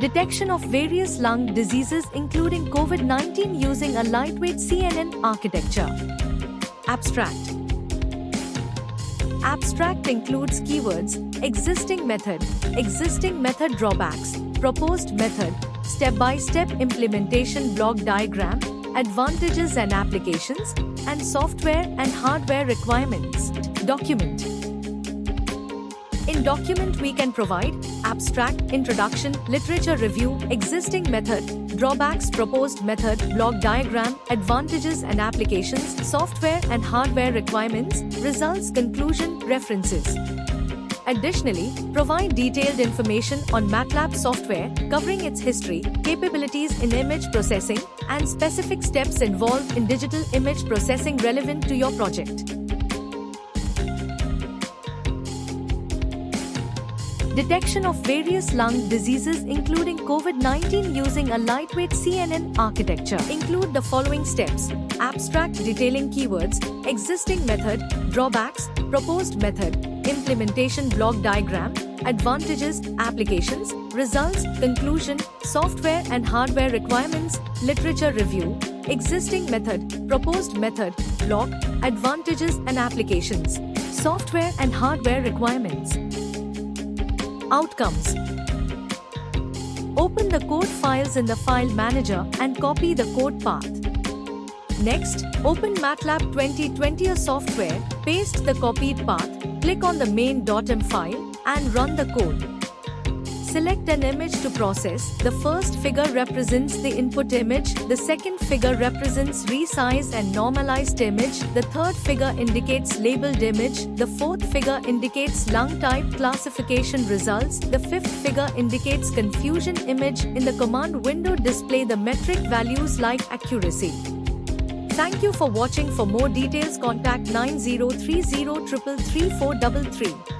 Detection of various lung diseases including COVID-19 using a lightweight CNN architecture. Abstract Abstract includes keywords, existing method, existing method drawbacks, proposed method, step-by-step implementation block diagram, advantages and applications, and software and hardware requirements. Document document we can provide abstract, introduction, literature review, existing method, drawbacks, proposed method, block diagram, advantages and applications, software and hardware requirements, results, conclusion, references. Additionally, provide detailed information on MATLAB software covering its history, capabilities in image processing, and specific steps involved in digital image processing relevant to your project. Detection of various lung diseases including COVID-19 using a lightweight CNN architecture include the following steps. Abstract detailing keywords, existing method, drawbacks, proposed method, implementation block diagram, advantages, applications, results, conclusion, software and hardware requirements, literature review, existing method, proposed method, block, advantages and applications, software and hardware requirements. Outcomes Open the code files in the file manager and copy the code path. Next, open MATLAB 2020 software, paste the copied path, click on the main.m file, and run the code. Select an image to process. The first figure represents the input image, the second figure represents resized and normalized image, the third figure indicates labeled image, the fourth figure indicates lung type classification results, the fifth figure indicates confusion image. In the command window display the metric values like accuracy. Thank you for watching. For more details contact 9030 333